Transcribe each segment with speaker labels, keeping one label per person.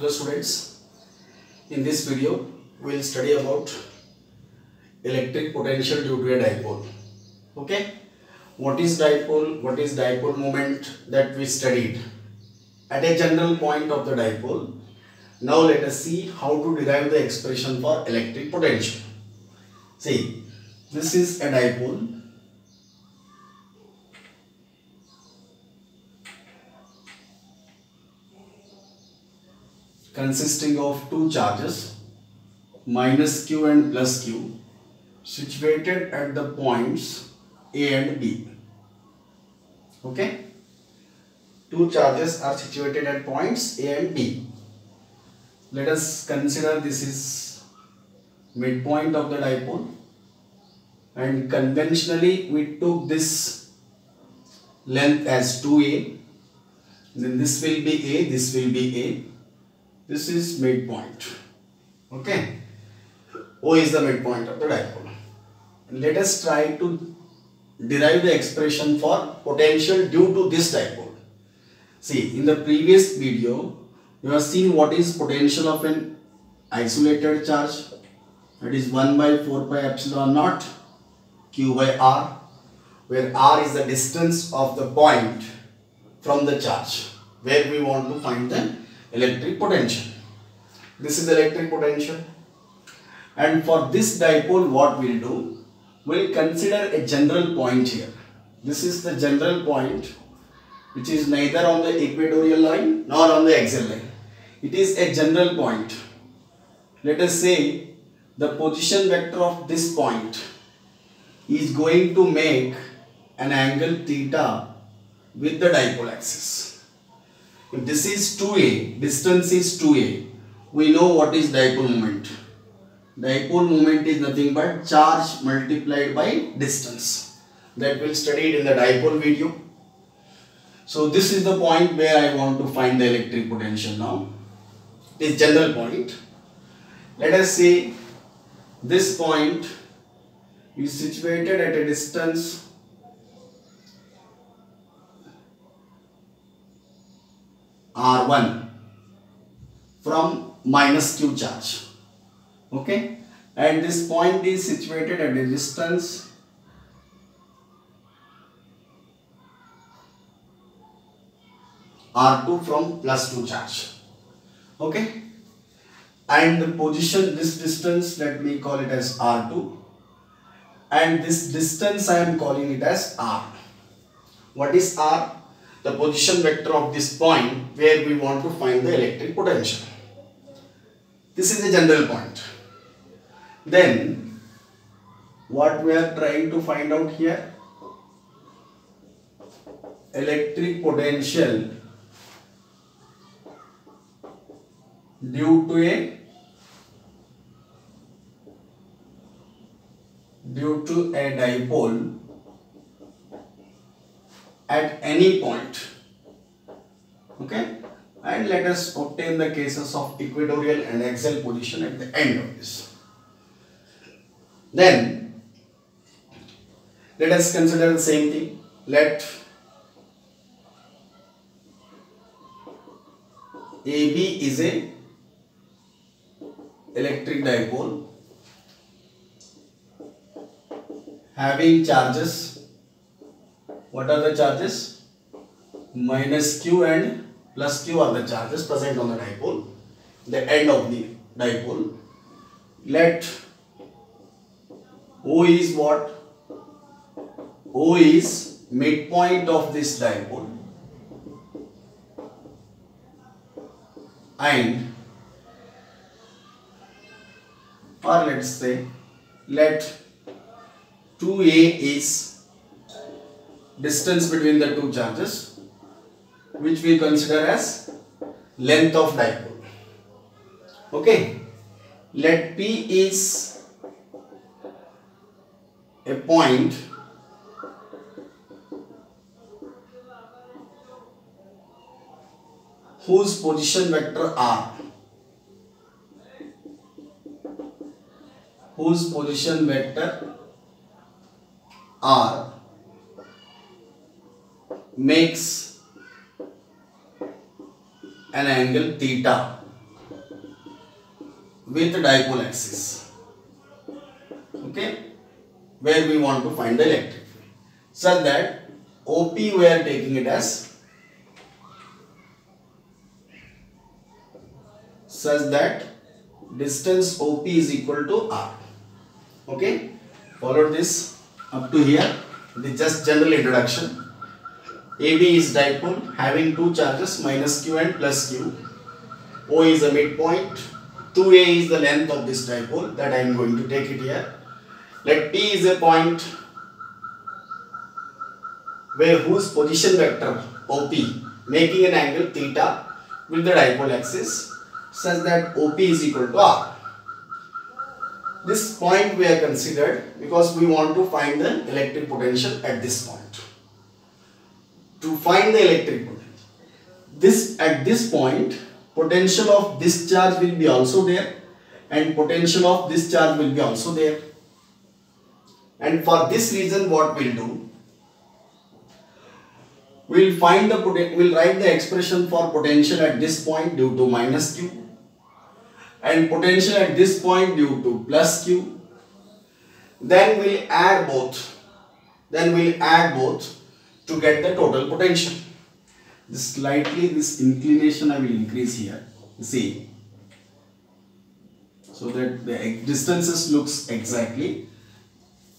Speaker 1: Hello students, in this video we will study about electric potential due to a dipole. Okay, what is dipole? What is dipole moment that we studied at a general point of the dipole. Now let us see how to derive the expression for electric potential. See, this is a dipole consisting of two charges minus q and plus q situated at the points A and B. Okay? Two charges are situated at points A and B. Let us consider this is midpoint of the dipole and conventionally we took this length as 2A then this will be A, this will be A this is midpoint. Okay? O is the midpoint of the dipole let us try to derive the expression for potential due to this dipole see in the previous video you have seen what is potential of an isolated charge. That is 1 by 4 pi epsilon naught q by r where r is the distance of the point from the charge where we want to find the electric potential. This is electric potential. And for this dipole what we'll do, we'll consider a general point here. This is the general point which is neither on the equatorial line nor on the axial line. It is a general point. Let us say the position vector of this point is going to make an angle theta with the dipole axis. This is 2a, distance is 2a, we know what is dipole moment. Dipole moment is nothing but charge multiplied by distance. That we'll study in the dipole video. So this is the point where I want to find the electric potential now. This general point. Let us say this point is situated at a distance R1 from minus Q charge. Okay. And this point is situated at a distance R2 from plus 2 charge. Okay. And the position, this distance, let me call it as R2. And this distance I am calling it as R. What is R? The position vector of this point where we want to find the electric potential. This is the general point. Then what we are trying to find out here electric potential due to a due to a dipole at any point okay? And let us obtain the cases of equatorial and axial position at the end of this. Then let us consider the same thing. Let AB is a electric dipole having charges what are the charges? Minus Q and plus Q are the charges present on the dipole. The end of the dipole. Let O is what? O is midpoint of this dipole and or let's say let 2A is distance between the two charges which we consider as length of dipole. Okay. Let P is a point whose position vector R whose position vector R makes an angle theta with dipole axis. Okay, where we want to find the electric field. Such that OP we are taking it as such that distance OP is equal to R. Okay, follow this up to here. The just general introduction. AB is dipole having two charges minus Q and plus Q. O is a midpoint. 2A is the length of this dipole that I am going to take it here. Let P is a point where whose position vector OP making an angle theta with the dipole axis such that OP is equal to R. This point we are considered because we want to find the electric potential at this point. To find the electric potential, this at this point potential of this charge will be also there and potential of this charge will be also there. And for this reason what we'll do, we'll find the we'll write the expression for potential at this point due to minus q and potential at this point due to plus q. Then we'll add both. Then we'll add both to get the total potential. This slightly this inclination I will increase here. See. So that the distances looks exactly.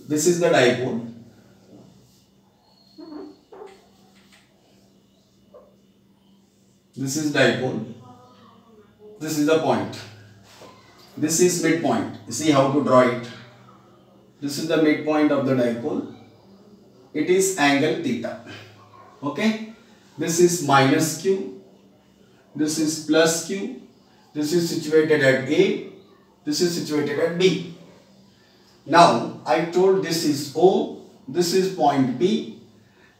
Speaker 1: This is the dipole. This is dipole. This is the point. This is midpoint. See how to draw it. This is the midpoint of the dipole. It is angle theta. Okay. This is minus q. This is plus q. This is situated at A. This is situated at B. Now, I told this is O. This is point P.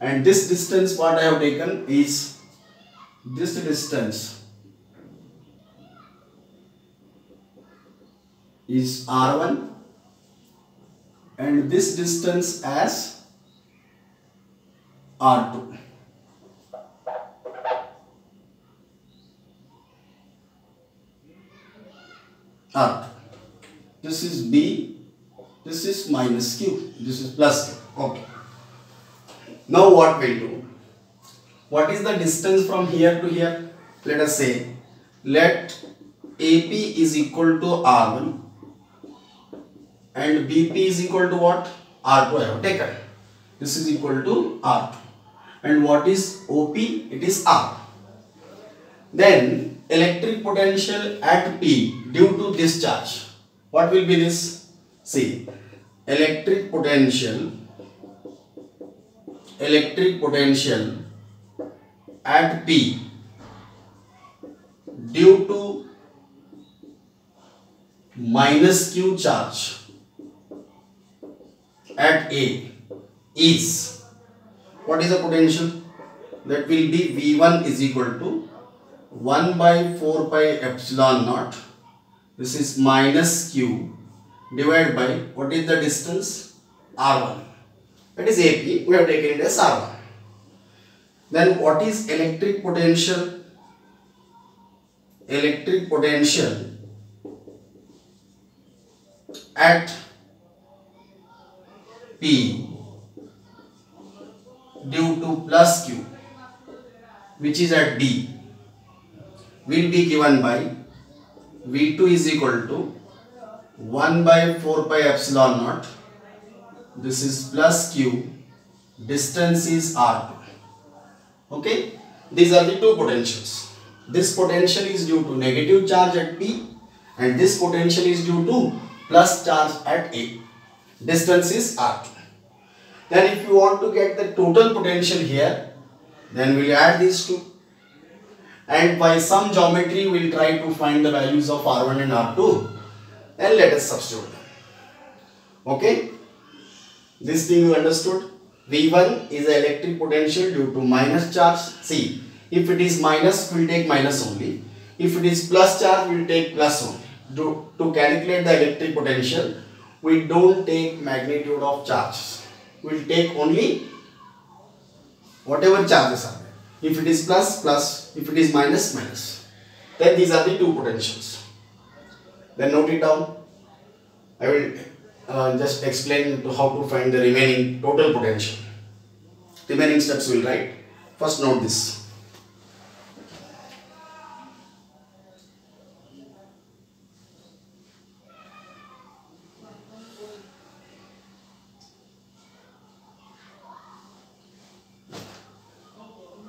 Speaker 1: And this distance what I have taken is this distance is R1 and this distance as R2. R2. This is B, this is minus Q, this is plus Q. Okay. Now what we'll do? What is the distance from here to here? Let us say, let AP is equal to R1 and BP is equal to what? R2 I have taken. This is equal to R2. And what is OP? It is R. Then electric potential at P due to this charge. What will be this? See, electric potential, electric potential at P due to minus Q charge at A is what is the potential? That will be V1 is equal to 1 by 4 pi epsilon naught. This is minus Q divided by what is the distance? R1 that is AP we have taken it as R1 then what is electric potential? Electric potential at P due to plus Q which is at D. Will be given by V2 is equal to 1 by 4 pi epsilon naught. This is plus Q. Distance is R2 okay? These are the two potentials. This potential is due to negative charge at P and this potential is due to plus charge at A. Distance is R2 then if you want to get the total potential here, then we'll add these two. And by some geometry, we'll try to find the values of R1 and R2. And let us substitute them. Okay? This thing you understood? V1 is electric potential due to minus charge. See, if it is minus, we'll take minus only. If it is plus charge, we'll take plus only. To, to calculate the electric potential, we don't take magnitude of charges will take only whatever charges are there. If it is plus, plus. If it is minus, minus. Then these are the two potentials. Then note it down. I will uh, just explain to how to find the remaining total potential. Remaining steps will write. First note this.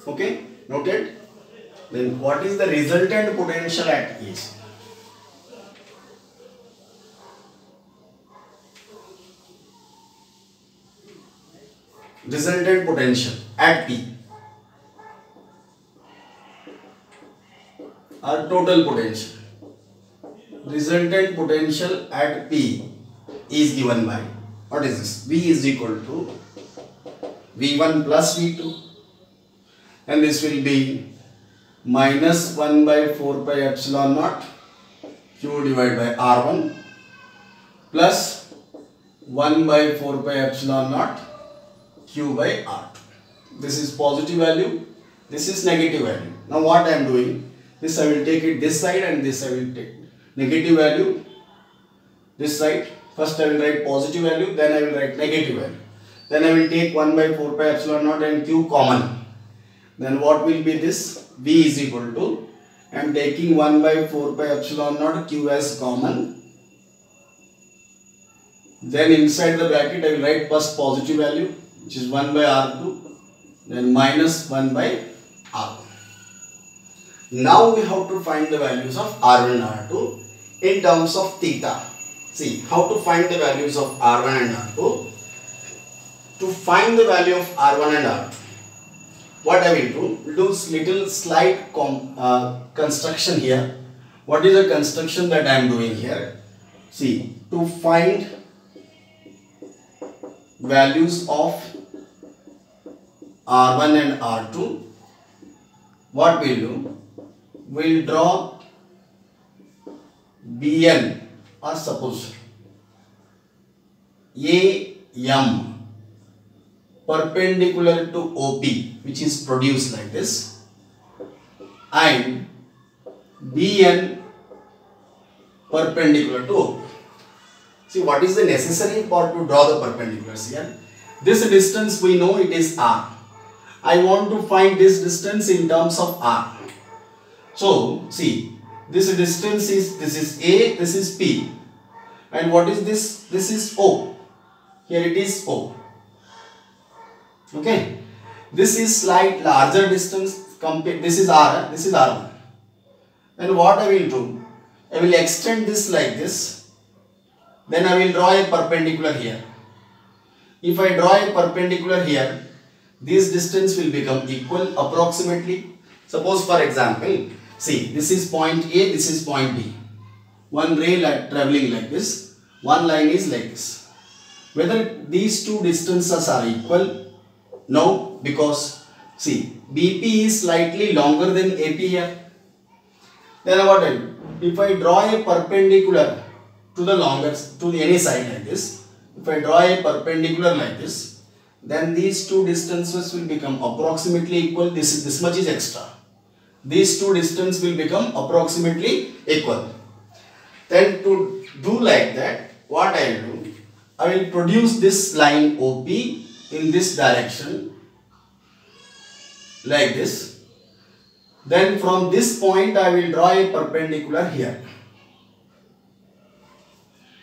Speaker 1: Okay, noted. Then what is the resultant potential at each? Resultant potential at P or total potential. Resultant potential at P is given by what is this? V is equal to V1 plus V2 and this will be minus 1 by 4 pi epsilon naught q divided by r1 plus 1 by 4 pi epsilon naught q by r2. This is positive value, this is negative value. Now what I am doing, this I will take it this side and this I will take negative value this side. First I will write positive value, then I will write negative value. Then I will take 1 by 4 pi epsilon naught and q common then what will be this v is equal to I am taking 1 by 4 pi epsilon naught q as common. Then inside the bracket I will write first positive value which is 1 by r2 then minus 1 by r now we have to find the values of r1 and r2 in terms of theta. See how to find the values of r1 and r2 to find the value of r1 and r2 what I will do, we'll do little slight uh, construction here. What is the construction that I am doing here? See, to find values of R1 and R2, what we'll do? We'll draw BN or suppose AM perpendicular to OP which is produced like this and BN perpendicular to OP. See what is the necessary part to draw the perpendiculars here? This distance we know it is R. I want to find this distance in terms of R. So see this distance is this is A, this is P and what is this? This is O. Here it is O okay. This is slight larger distance compare this is r this is r1 then what i will do? I will extend this like this. Then i will draw a perpendicular here. If i draw a perpendicular here this distance will become equal approximately. Suppose for example see this is point a this is point b. One ray like traveling like this. One line is like this. Whether these two distances are equal no, because see, BP is slightly longer than AP here. Then what I? If I draw a perpendicular to the longest, to any side like this, if I draw a perpendicular like this, then these two distances will become approximately equal. This is this much is extra. These two distance will become approximately equal. Then to do like that, what I will do? I will produce this line OP in this direction like this. Then from this point I will draw a perpendicular here.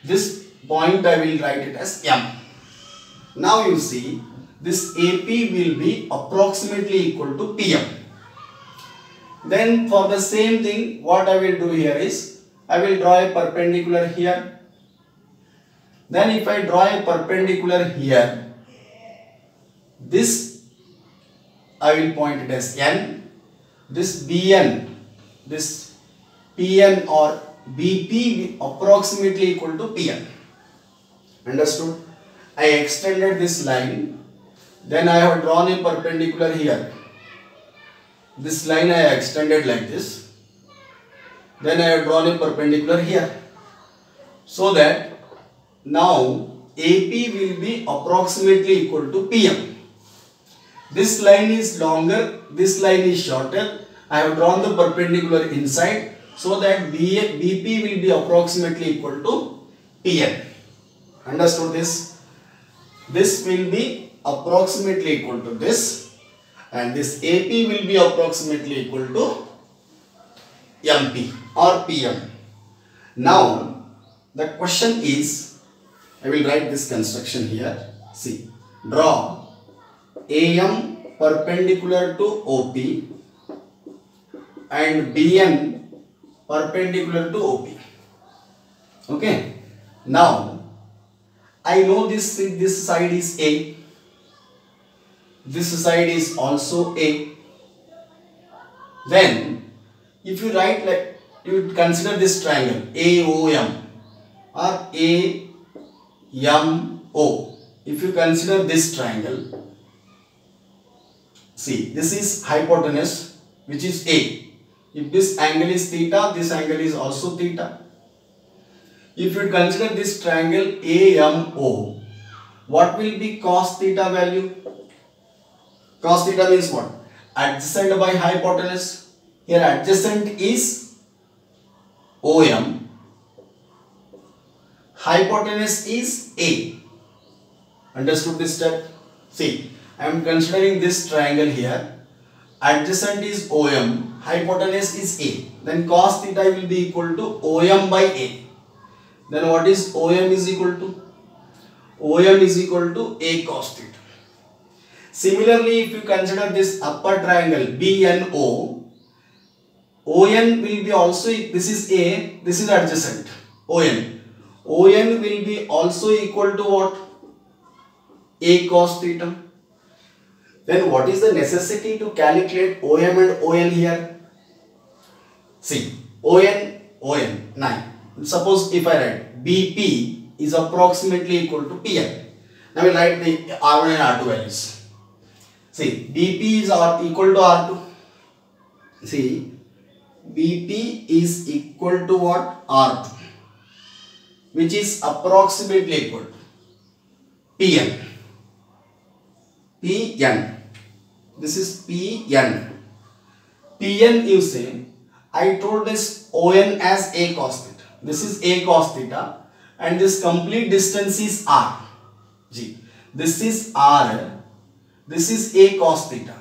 Speaker 1: This point I will write it as M. Now you see this AP will be approximately equal to PM then for the same thing what I will do here is I will draw a perpendicular here. Then if I draw a perpendicular here this I will point it as N. This Bn, this Pn or Bp approximately equal to Pn. Understood? I extended this line. Then I have drawn a perpendicular here. This line I extended like this. Then I have drawn a perpendicular here. So that now AP will be approximately equal to PM. This line is longer, this line is shorter. I have drawn the perpendicular inside so that BP will be approximately equal to PN. Understood this? This will be approximately equal to this and this AP will be approximately equal to MP or PM. Now the question is, I will write this construction here. See, draw AM perpendicular to OP and BN perpendicular to OP. Okay. Now, I know this, this side is A. This side is also A. Then, if you write like, you consider this triangle AOM or AMO. If you consider this triangle, see this is hypotenuse which is A. If this angle is theta, this angle is also theta. If you consider this triangle AMO, what will be cos theta value? Cos theta means what? Adjacent by hypotenuse. Here adjacent is OM. Hypotenuse is A. Understood this step? See, I am considering this triangle here. Adjacent is OM, hypotenuse is A. Then cos theta will be equal to OM by A. Then what is OM is equal to? OM is equal to A cos theta. Similarly, if you consider this upper triangle BNO, ON will be also, this is A, this is adjacent, ON. ON will be also equal to what? A cos theta. Then what is the necessity to calculate OM and OL here? See, ON, ON, 9. Suppose if I write BP is approximately equal to PN. Now we write the R1 and R2 values. See, BP is R equal to R2. See, BP is equal to what? R2. Which is approximately equal to PN. PN. This is PN. PN you say, I told this ON as A cos theta. This is A cos theta and this complete distance is R. G. This is R. This is A cos theta.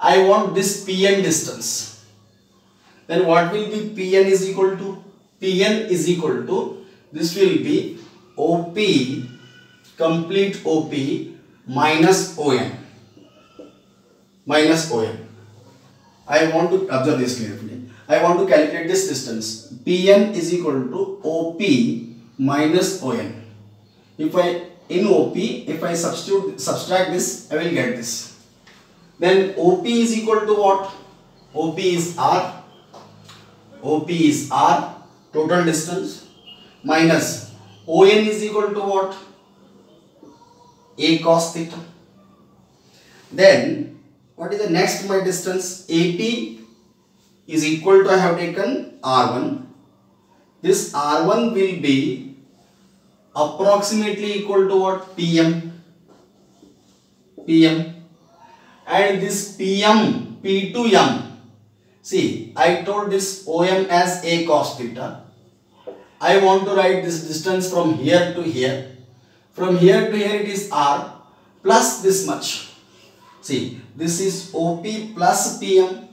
Speaker 1: I want this PN distance. Then what will be PN is equal to? PN is equal to, this will be OP, complete OP minus ON. Minus ON. I want to observe this carefully. I want to calculate this distance. PN is equal to OP minus ON. If I in OP, if I substitute subtract this, I will get this. Then OP is equal to what? OP is R. OP is R, total distance, minus ON is equal to what? A cos theta. Then, what is the next my distance? AP is equal to I have taken R1. This R1 will be approximately equal to what? PM. PM. And this PM, P2M. See, I told this OM as A cos theta. I want to write this distance from here to here. From here to here it is R plus this much. See, this is OP plus PM.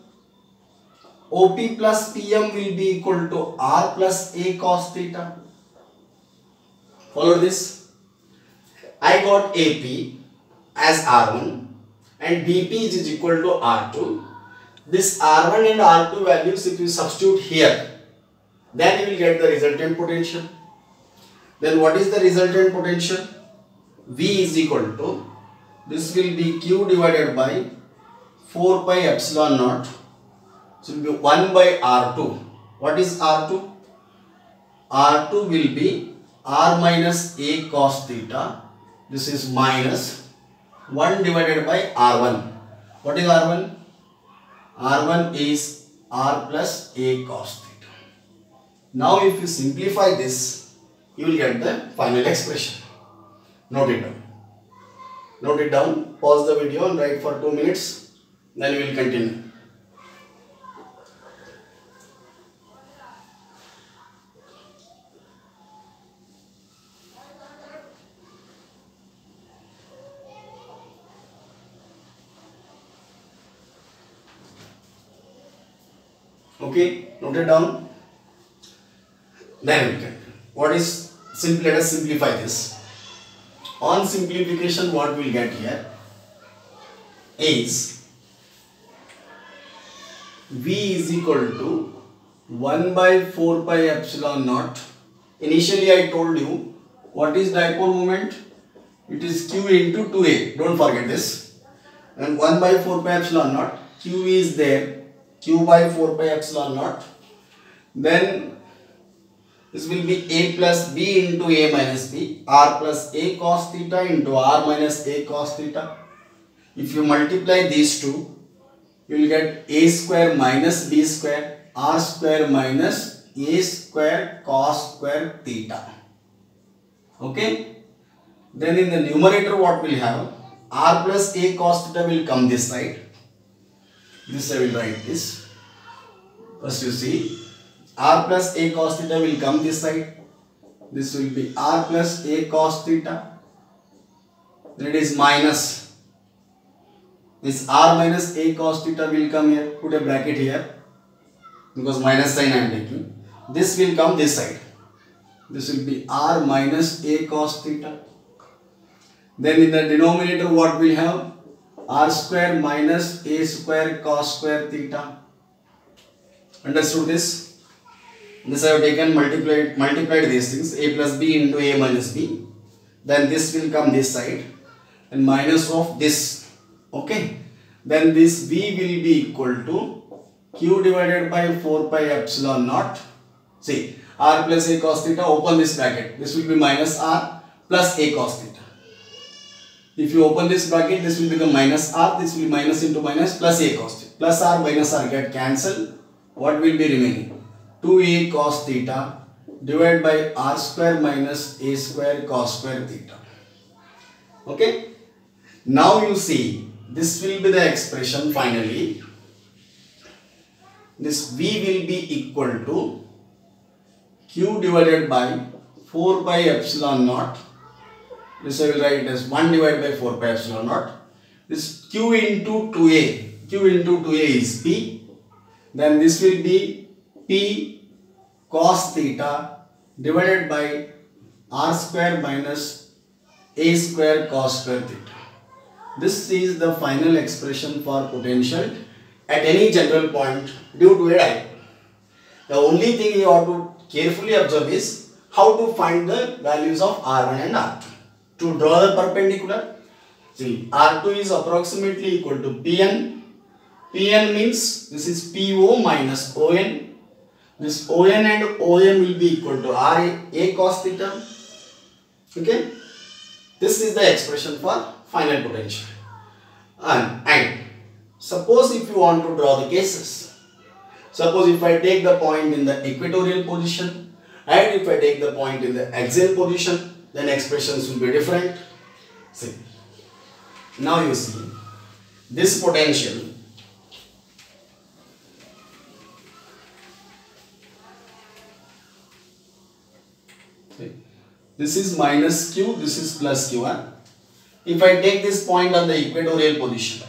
Speaker 1: OP plus PM will be equal to R plus A cos theta. Follow this. I got AP as R1 and BP is equal to R2. This R1 and R2 values if you substitute here, then you will get the resultant potential. Then what is the resultant potential? V is equal to, this will be Q divided by 4 pi epsilon naught. So it will be 1 by R2. What is R2? R2 will be R minus A cos theta. This is minus 1 divided by R1. What is R1? R1 is R plus A cos theta. Now if you simplify this, you will get the final expression note it down. Note it down, pause the video and write for 2 minutes, then we will continue. okay. Note it down. Then what is simply let us simplify this. On simplification, what we'll get here is V is equal to 1 by 4 pi epsilon naught. Initially, I told you what is dipole moment? It is Q into 2A. Don't forget this. And 1 by 4 pi epsilon naught. Q is there. Q by 4 pi epsilon naught. Then this will be A plus B into A minus B. R plus A cos theta into R minus A cos theta. If you multiply these two, you will get A square minus B square R square minus A square cos square theta. Okay. Then in the numerator what will have? R plus A cos theta will come this side. This I will write this. First you see R plus A cos theta will come this side. This will be R plus A cos theta. Then it is minus. This R minus A cos theta will come here. Put a bracket here. Because minus sign I am taking. This will come this side. This will be R minus A cos theta. Then in the denominator what we have? R square minus A square cos square theta. Understood this? This I have taken multiplied multiplied these things a plus b into a minus b. Then this will come this side and minus of this. Okay. Then this b will be equal to q divided by 4 pi epsilon naught. See r plus a cos theta open this bracket. This will be minus r plus a cos theta. If you open this bracket, this will become minus r, this will be minus into minus plus a cos theta. Plus r minus r get cancelled. What will be remaining? 2a cos theta divided by r square minus a square cos square theta. Okay. Now you see, this will be the expression finally. This v will be equal to q divided by 4 pi epsilon naught this I will write as 1 divided by 4 pi epsilon naught. This q into 2a. q into 2a is p. Then this will be p cos theta divided by r square minus a square cos square theta. This is the final expression for potential at any general point due to a dipole. The only thing you have to carefully observe is how to find the values of R1 and R2 to draw the perpendicular see r2 is approximately equal to pn pn means this is po minus on this on and om will be equal to ra a cos theta. Okay? This is the expression for final potential. And, and suppose if you want to draw the cases. Suppose if i take the point in the equatorial position and if i take the point in the axial position then expressions will be different. See, now you see. This potential this is minus q, this is plus q. Huh? If I take this point on the equatorial position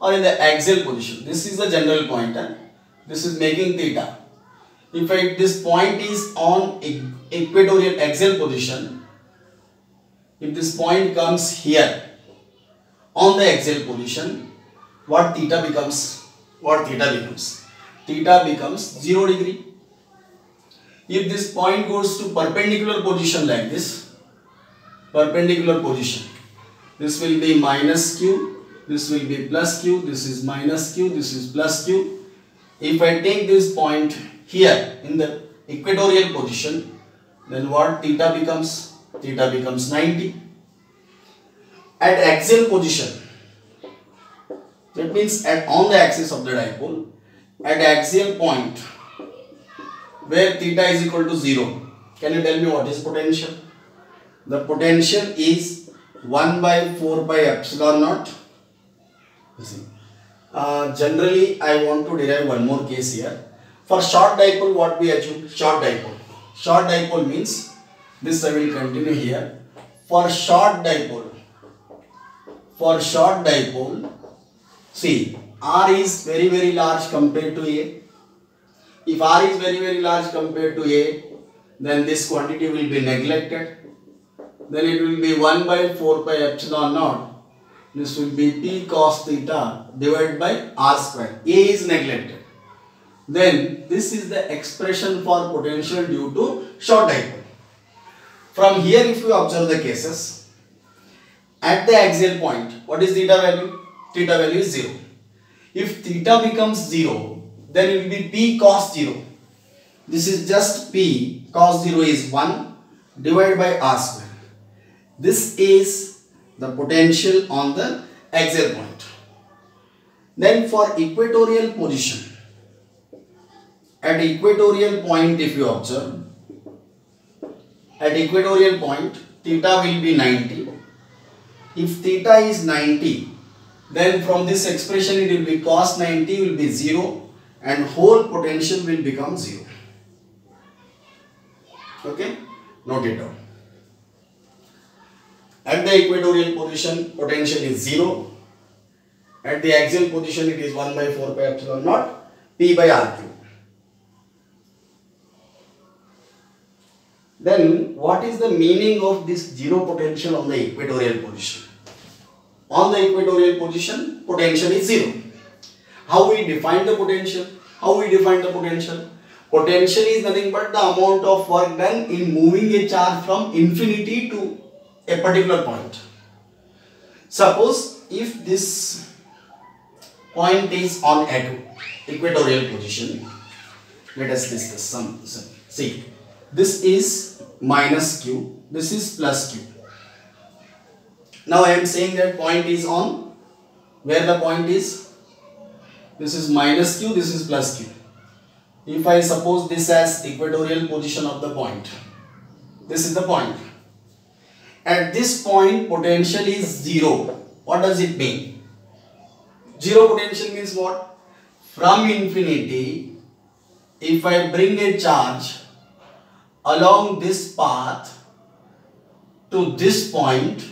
Speaker 1: or in the axial position, this is the general point. This is making theta. If I, this point is on equatorial axial position, if this point comes here on the axial position, what theta becomes? What theta becomes? Theta becomes 0 degree. If this point goes to perpendicular position like this, perpendicular position, this will be minus q, this will be plus q, this is minus q, this is plus q. If I take this point here in the equatorial position, then what theta becomes? theta becomes 90 at axial position that means at on the axis of the dipole at axial point where theta is equal to 0 can you tell me what is potential? The potential is 1 by 4 by epsilon naught. Uh, generally I want to derive one more case here. For short dipole what we achieve short dipole. Short dipole means this I will continue here. For short dipole, for short dipole, see R is very very large compared to A. if r is very very large compared to a then this quantity will be neglected. Then it will be 1 by 4 pi epsilon naught. This will be p cos theta divided by r square. A is neglected. Then this is the expression for potential due to short dipole. From here if you observe the cases at the axial point what is theta value? Theta value is 0 if theta becomes 0 then it will be p cos 0 this is just p cos 0 is 1 divided by r square. This is the potential on the axial point. Then for equatorial position at equatorial point if you observe at equatorial point theta will be 90 if theta is 90 then from this expression it will be cos 90 will be 0 and whole potential will become 0 okay? Note it down. At the equatorial position potential is 0 at the axial position it is 1 by 4 pi epsilon naught p by r cube. Then what is the meaning of this zero potential on the equatorial position? On the equatorial position potential is zero how we define the potential? How we define the potential? Potential is nothing but the amount of work done in moving a charge from infinity to a particular point. Suppose if this point is on at equatorial position let us discuss some, some see. This is minus q this is plus q. Now i am saying that point is on where the point is this is minus q this is plus q. If i suppose this as equatorial position of the point this is the point. At this point potential is zero. What does it mean? Zero potential means what? From infinity if i bring a charge along this path to this point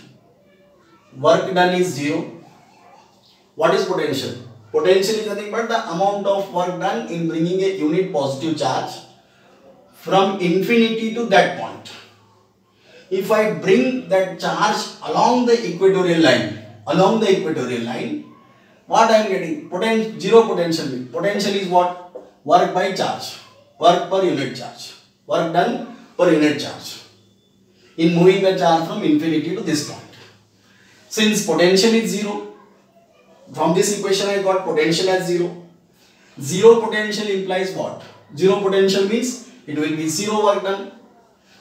Speaker 1: work done is zero. What is potential potential is nothing but the amount of work done in bringing a unit positive charge from infinity to that point. If i bring that charge along the equatorial line along the equatorial line what i am getting? Potential zero potential. Potential is what? Work by charge. Work per unit charge. Work done per unit charge. In moving the charge from infinity to this point. Since potential is 0, from this equation I got potential as 0. 0 potential implies what? 0 potential means it will be 0 work done.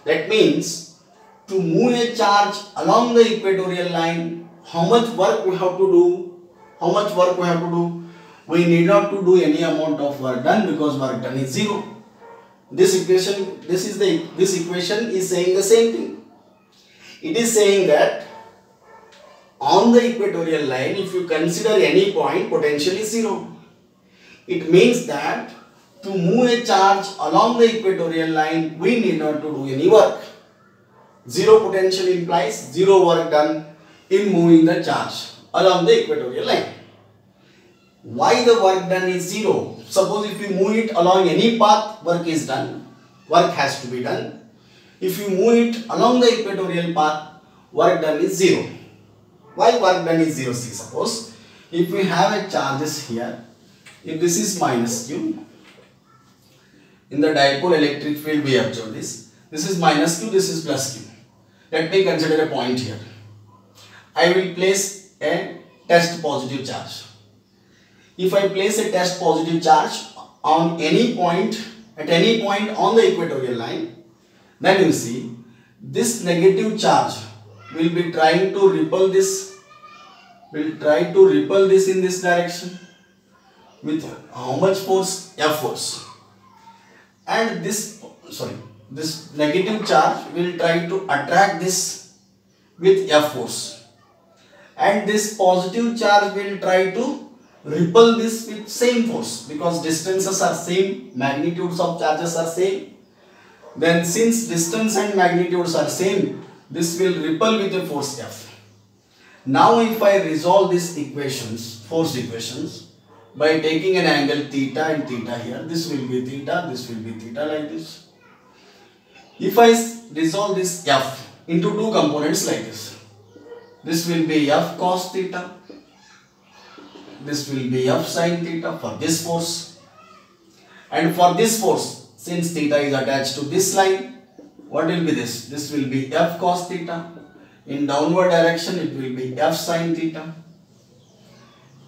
Speaker 1: That means to move a charge along the equatorial line, how much work we have to do? How much work we have to do? We need not to do any amount of work done because work done is 0 this equation this is the this equation is saying the same thing it is saying that on the equatorial line if you consider any point potential is zero it means that to move a charge along the equatorial line we need not to do any work zero potential implies zero work done in moving the charge along the equatorial line why the work done is zero? Suppose if you move it along any path, work is done. Work has to be done. If you move it along the equatorial path, work done is zero. Why work done is zero? See, suppose if we have a charges here, if this is minus q, in the dipole electric field we observe this. This is minus q, this is plus q. Let me consider a point here. I will place a test positive charge if I place a test positive charge on any point at any point on the equatorial line then you see this negative charge will be trying to repel this. Will try to repel this in this direction with how much force? F force. And this sorry this negative charge will try to attract this with F force. And this positive charge will try to repel this with same force because distances are same, magnitudes of charges are same. Then since distance and magnitudes are same, this will repel with a force F. Now if I resolve these equations, force equations, by taking an angle theta and theta here. This will be theta, this will be theta like this. If I resolve this f into two components like this, this will be f cos theta, this will be f sin theta for this force and for this force since theta is attached to this line, what will be this? This will be f cos theta. In downward direction it will be f sin theta.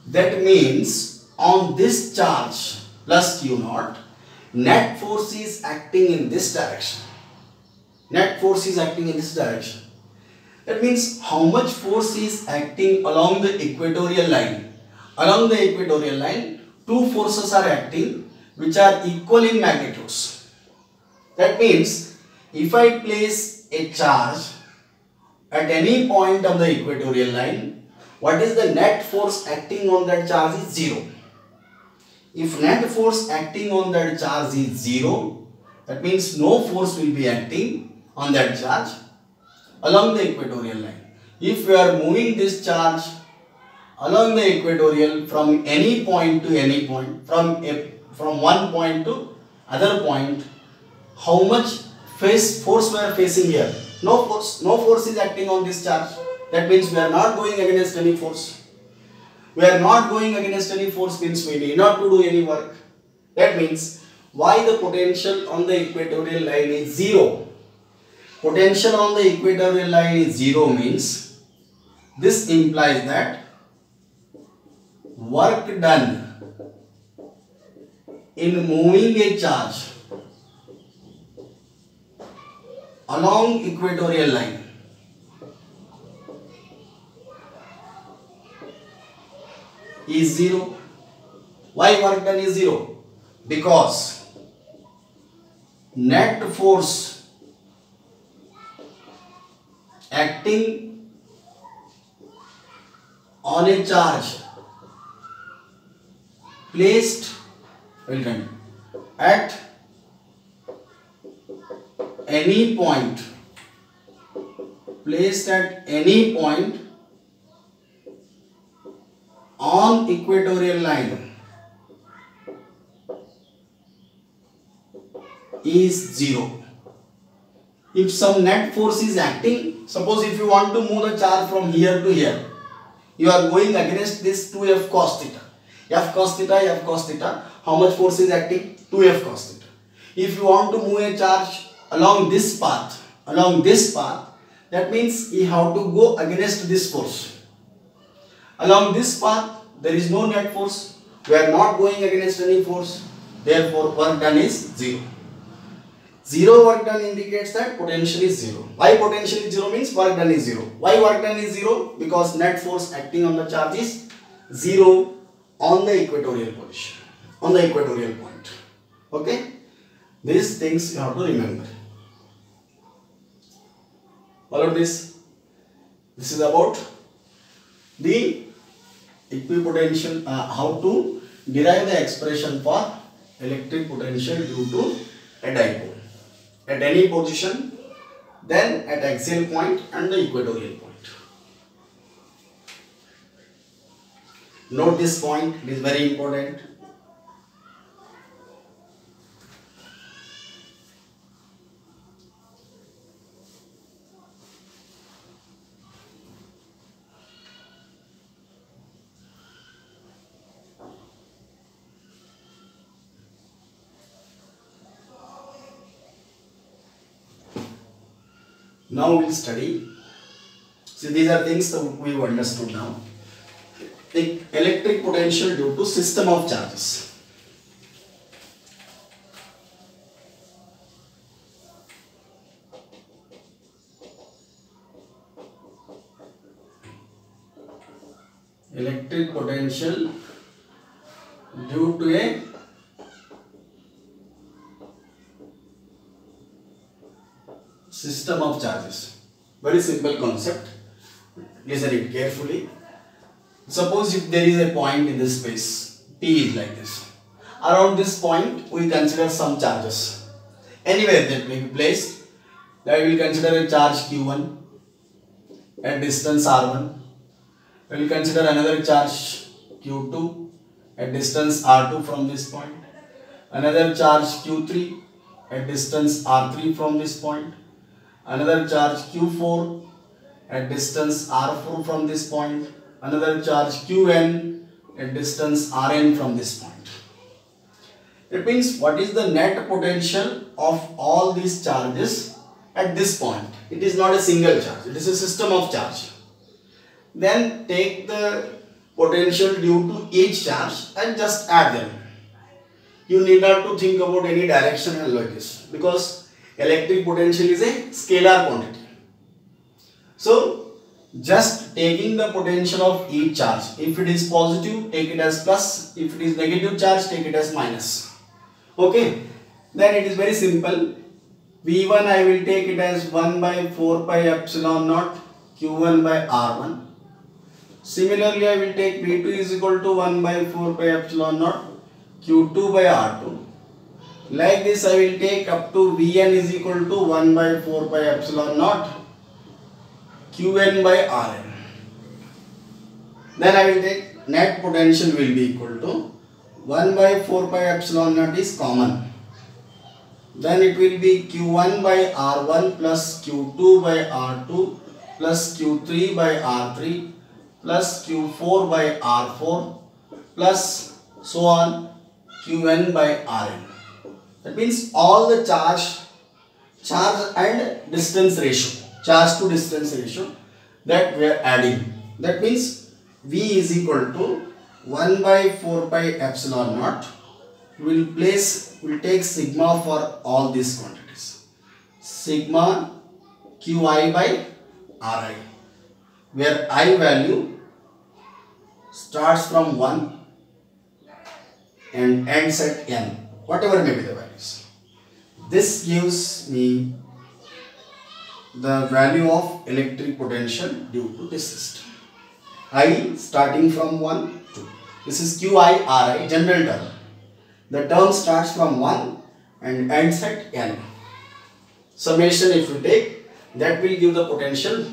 Speaker 1: That means on this charge plus q naught net force is acting in this direction net force is acting in this direction that means how much force is acting along the equatorial line along the equatorial line two forces are acting which are equal in magnitudes that means if i place a charge at any point of the equatorial line what is the net force acting on that charge is zero if net force acting on that charge is 0, that means no force will be acting on that charge along the equatorial line. If we are moving this charge along the equatorial from any point to any point, from, a, from one point to other point, how much face force we are facing here? No force, no force is acting on this charge. That means we are not going against any force we are not going against any force means we need not to do any work. That means why the potential on the equatorial line is 0. Potential on the equatorial line is 0 means this implies that work done in moving a charge along equatorial line is 0. Why work done is 0? Because net force acting on a charge placed at any point placed at any point on equatorial line is 0. If some net force is acting, suppose if you want to move the charge from here to here, you are going against this 2f cos theta. f cos theta, f cos theta, how much force is acting? 2f cos theta. If you want to move a charge along this path, along this path, that means you have to go against this force. Along this path, there is no net force. We are not going against any force. Therefore, work done is 0. 0 work done indicates that potential is 0. Why potential is 0 means work done is 0. Why work done is 0? Because net force acting on the charge is 0 on the equatorial position, on the equatorial point. Okay? These things you have to remember. Follow this. This is about the equipotential, uh, how to derive the expression for electric potential due to a dipole at any position then at axial point and the equatorial point. Note this point, it is very important. Now we'll study. See, these are things that we've understood now. The electric potential due to system of charges. Electric potential due to a system of charges. Very simple concept. Listen it carefully. Suppose if there is a point in this space, P is like this. Around this point, we consider some charges. Anywhere that may be placed, that we will consider a charge Q1 at distance R1. We will consider another charge Q2 at distance r2 from this point. Another charge q3 at distance r3 from this point. Another charge q4 at distance r4 from this point. Another charge qn at distance rn from this point. It means what is the net potential of all these charges at this point. It is not a single charge. It is a system of charge. Then take the potential due to each charge and just add them. You need not to think about any direction and this because electric potential is a scalar quantity. So just taking the potential of each charge. If it is positive, take it as plus. If it is negative charge, take it as minus. Okay. Then it is very simple. V1 I will take it as 1 by 4 pi epsilon naught Q1 by R1 Similarly, I will take V2 is equal to 1 by 4 pi epsilon naught Q2 by R2. Like this, I will take up to Vn is equal to 1 by 4 pi epsilon naught Qn by Rn. Then I will take net potential will be equal to 1 by 4 pi epsilon naught is common. Then it will be Q1 by R1 plus Q2 by R2 plus Q3 by R3 plus Q4 by R4 plus so on Qn by Rn. That means all the charge, charge and distance ratio, charge to distance ratio that we are adding. That means V is equal to 1 by 4 pi epsilon naught. We will place, we will take sigma for all these quantities. Sigma Qi by Ri where I value starts from 1 and ends at n, whatever may be the values. This gives me the value of electric potential due to this system. I starting from 1 2. This is QI general term. The term starts from 1 and ends at n. Summation if you take that will give the potential.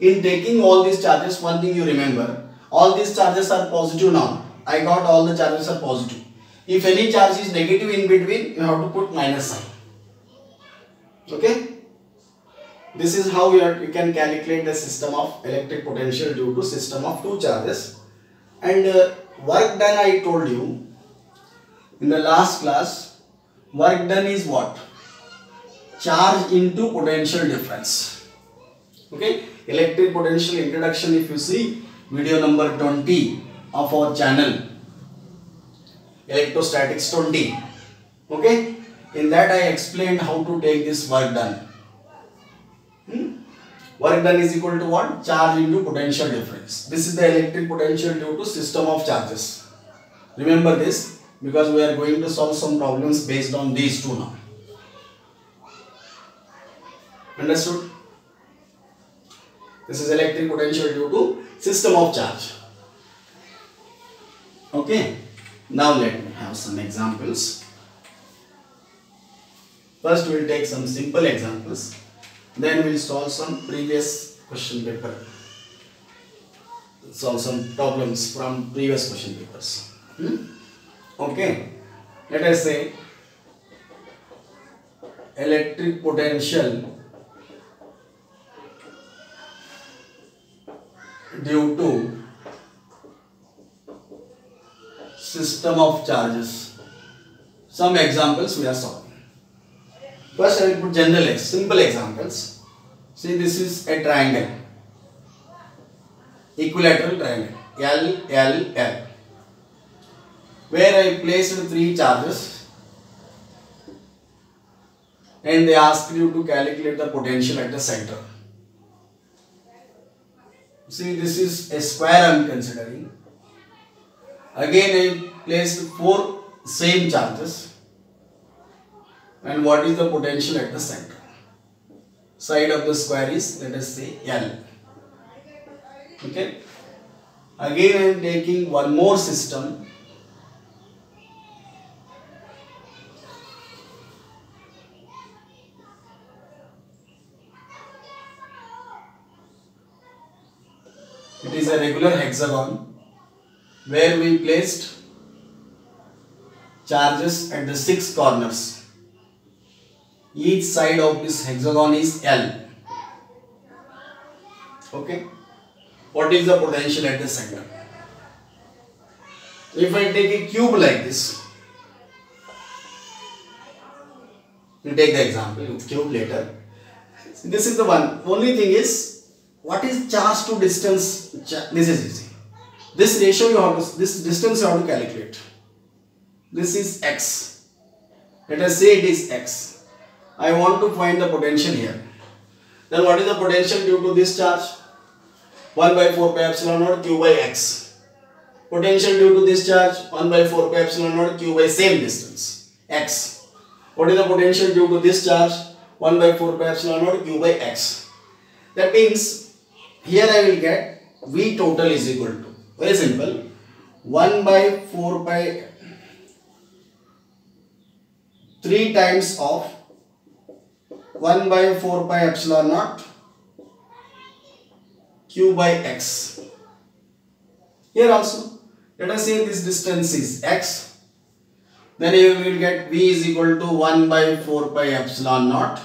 Speaker 1: In taking all these charges one thing you remember all these charges are positive now. I got all the charges are positive. If any charge is negative in between, you have to put minus sign. Okay? This is how you, are, you can calculate the system of electric potential due to system of two charges. And uh, work done I told you in the last class, work done is what? Charge into potential difference. Okay? Electric potential introduction if you see video number 20 of our channel electrostatics 20 okay? In that I explained how to take this work done. Hmm? work done is equal to what? Charge into potential difference. This is the electric potential due to system of charges. Remember this because we are going to solve some problems based on these two now. Understood? This is electric potential due to system of charge. Okay. Now let me have some examples. First we will take some simple examples. Then we will solve some previous question paper. Solve some problems from previous question papers. Hmm? Okay. Let us say electric potential due to system of charges. Some examples we are solving. First I will put general simple examples. See this is a triangle. Equilateral triangle. L, L, L. Where I placed three charges and they asked you to calculate the potential at the center. See this is a square I am considering. Again I placed four same charges and what is the potential at the center. Side of the square is let us say L. Okay. Again I am taking one more system It is a regular hexagon where we placed charges at the six corners. Each side of this hexagon is L. Okay. What is the potential at the center? If I take a cube like this, we take the example cube later. This is the one. Only thing is, what is charge to distance? This is easy. This ratio you have to, this distance you have to calculate. This is x. Let us say it is x. I want to find the potential here. Then what is the potential due to this charge? 1 by 4 pi epsilon naught q by x. Potential due to this charge 1 by 4 pi epsilon naught q by same distance x. What is the potential due to this charge 1 by 4 pi epsilon naught q by x. That means here I will get V total is equal to very simple. 1 by 4 by 3 times of 1 by 4 pi epsilon naught q by x. Here also let us say this distance is x. Then you will get v is equal to 1 by 4 pi epsilon naught.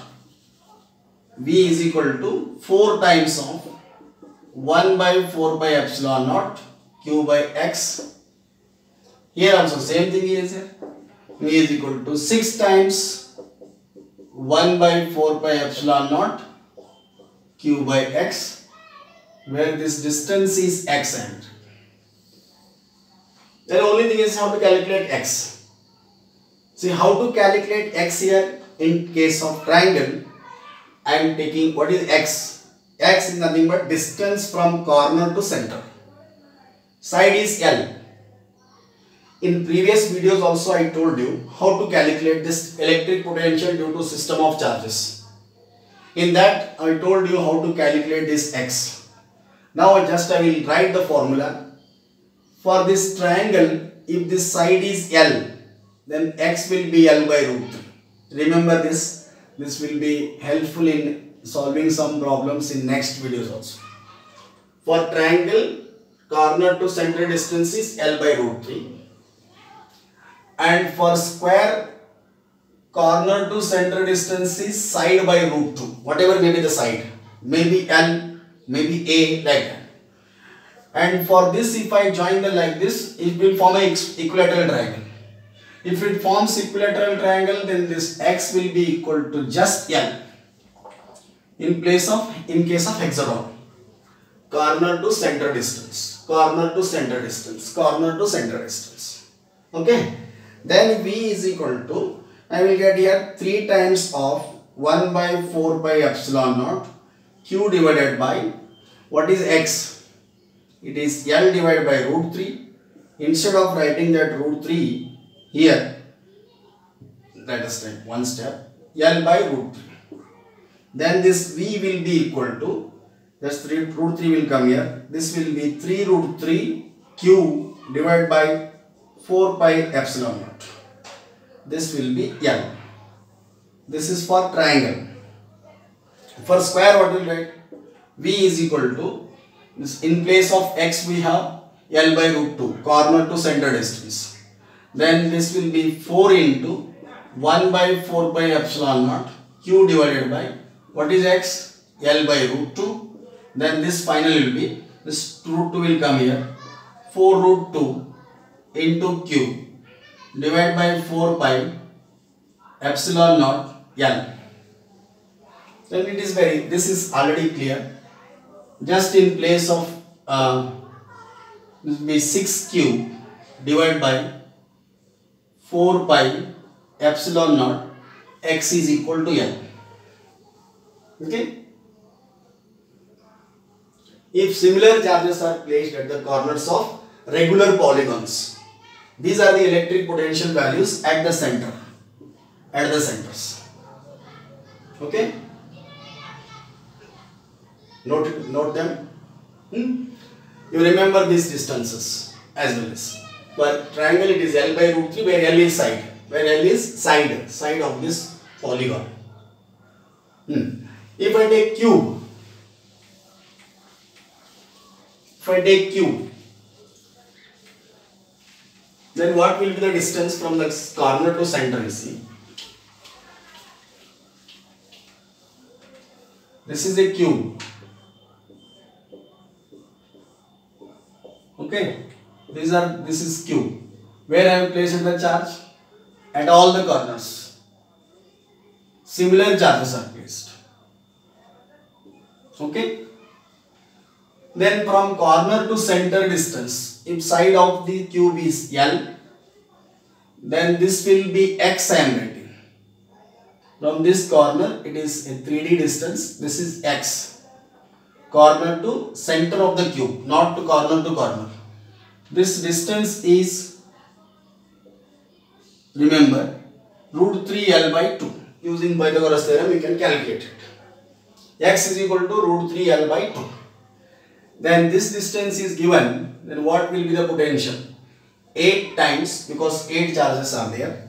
Speaker 1: V is equal to 4 times of 1 by 4 pi epsilon naught q by x. Here also same thing is here. V is equal to 6 times 1 by 4 pi epsilon naught q by x where this distance is x and then only thing is how to calculate x. See how to calculate x here in case of triangle I am taking what is x. x is nothing but distance from corner to center. Side is L. In previous videos also I told you how to calculate this electric potential due to system of charges. In that I told you how to calculate this x. Now just I will write the formula. For this triangle if this side is L then x will be L by root 3. Remember this. This will be helpful in solving some problems in next videos also. For triangle corner to center distance is L by root 3 and for square corner to center distance is side by root 2 whatever may be the side. Maybe L maybe A like that. And for this if I join the like this it will form a equilateral triangle. If it forms equilateral triangle then this x will be equal to just L. In place of in case of hexagon. Corner to center distance corner to center distance corner to center distance. Okay? Then v is equal to I will get here 3 times of 1 by 4 pi epsilon naught q divided by what is x? It is L divided by root 3 instead of writing that root 3 here let us take one step L by root 3 then this v will be equal to just 3 root 3 will come here. This will be 3 root 3 q divided by 4 pi epsilon naught. This will be L this is for triangle. For square what will write? V is equal to in place of x we have L by root 2 corner to center distance. Then this will be 4 into 1 by 4 pi epsilon naught q divided by what is x? L by root 2 then this final will be this root 2 will come here 4 root 2 into q divided by 4 pi epsilon naught L then it is very this is already clear just in place of uh, this will be 6q divided by 4 pi epsilon naught x is equal to L. Okay. If similar charges are placed at the corners of regular polygons, these are the electric potential values at the center, at the centers. Okay. Note, note them. Hmm? You remember these distances as well as. For triangle it is L by root 3 where L is side. Where L is side, side of this polygon. Hmm. If I take cube, cube, then what will be the distance from the corner to center you see? This is a cube okay? These are this is cube where I have placed the charge? At all the corners. Similar charges are placed. Okay then from corner to center distance, if side of the cube is L, then this will be X I am writing. From this corner, it is a 3D distance, this is X. Corner to center of the cube, not to corner to corner. This distance is, remember, root 3L by 2. Using Pythagoras theorem, you can calculate it. X is equal to root 3L by 2 then this distance is given then what will be the potential? 8 times because 8 charges are there.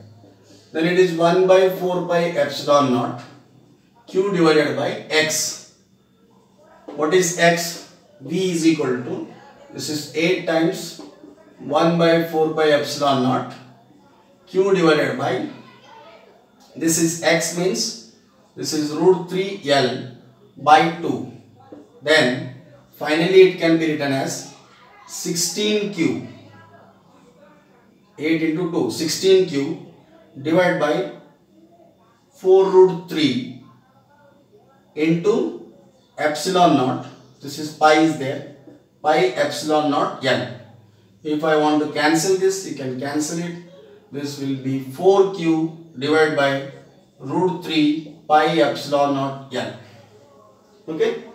Speaker 1: Then it is 1 by 4 pi epsilon naught q divided by x. What is x? V is equal to this is 8 times 1 by 4 pi epsilon naught q divided by this is x means this is root 3 l by 2 then Finally, it can be written as 16 q 8 into 2 16 q divided by 4 root 3 into epsilon naught. This is pi is there. Pi epsilon naught n. If I want to cancel this you can cancel it. This will be 4 q divided by root 3 pi epsilon naught n. Okay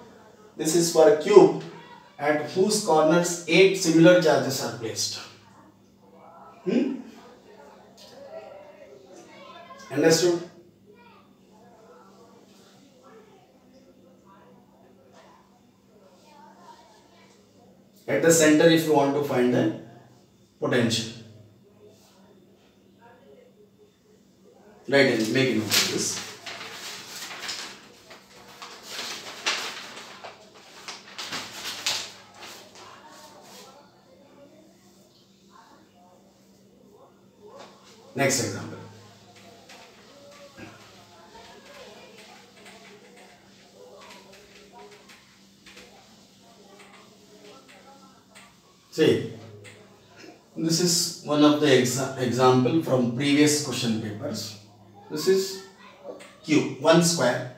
Speaker 1: this is for a cube at whose corners 8 similar charges are placed. Hmm? Understood? At the center if you want to find the potential. Right, and make a note of this. Next example. See, this is one of the exa example from previous question papers. This is cube, one square.